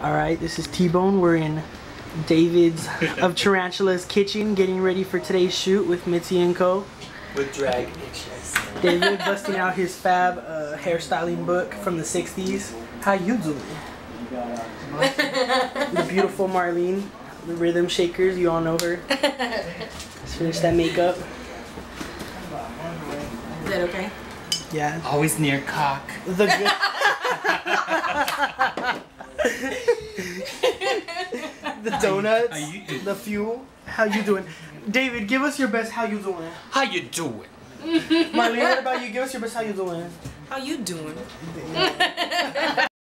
All right, this is T-Bone. We're in David's of Tarantula's kitchen, getting ready for today's shoot with Mitzi and Co. With drag issues. David busting out his fab uh, hairstyling book from the '60s. How you doing? the beautiful Marlene, the rhythm shakers. You all know her. Let's finish that makeup. Is that okay? Yeah, Always near cock. the good. the donuts, How you- the fuel. How you doing, David? Give us your best. How you doing? How you doing? Marlene, what about you? Give us your best. How you doing? How you doing?